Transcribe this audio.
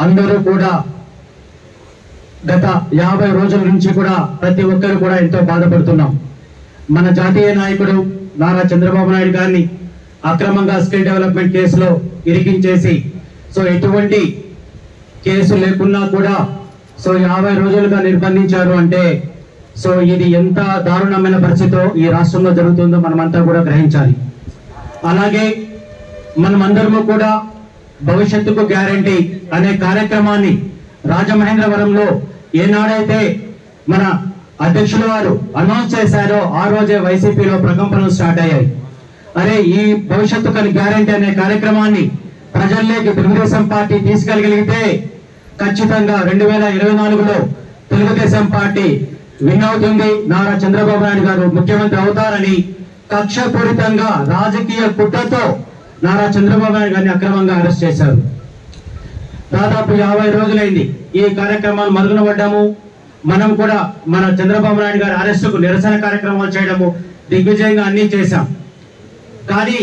అందరూ కూడా గత యాభై రోజుల నుంచి కూడా ప్రతి ఒక్కరు కూడా ఎంతో బాధపడుతున్నాం. మన జాతీయ నాయకుడు నారా చంద్రబాబు నాయుడు గారిని అక్రమంగా స్కిల్ డెవలప్మెంట్ కేసులో ఇరికించేసి సో ఎటువంటి కేసు లేకున్నా కూడా సో యాభై రోజులుగా నిర్బంధించారు అంటే సో ఇది ఎంత దారుణమైన పరిస్థితితో ఈ రాష్ట్రంలో జరుగుతుందో మనమంతా కూడా గ్రహించాలి. అలాగే మనమందరము కూడా భవిష్యత్తుకు గ్యారంటీ అనే కార్యక్రమాన్ని రాజమహేంద్రవరంలో ఏనాడైతే మన అధ్యక్షుల వారు అనౌన్స్ చేశారో ఆ రోజే వైసీపీలో ప్రకంపనలు స్టార్ట్ అయ్యాయి. అరే ఈ భవిష్యత్తు కని గ్యారంటీ అనే కార్యక్రమాన్ని ప్రజల్లోకి తెలుగుదేశం పార్టీ తీసుకెళ్ళగలిగితే ఖచ్చితంగా రెండు వేల ఇరవై నాలుగులో తెలుగుదేశం పార్టీ విన్ అవుతుంది. నారా చంద్రబాబు నాయుడు గారు ముఖ్యమంత్రి అవుతారని కక్షపూరితంగా రాజకీయ కుట్రతో నారా చంద్రబాబు నాయుడు గారిని అక్రమంగా అరెస్ట్ చేశారు. దాదాపు యాభై రోజులైంది ఈ కార్యక్రమాలు మరుగున పడ్డాము మనం కూడా మన చంద్రబాబు నాయుడు గారి అరెస్టుకు నిరసన కార్యక్రమాలు చేయడము దిగ్విజయంగా అన్ని చేశాం. కానీ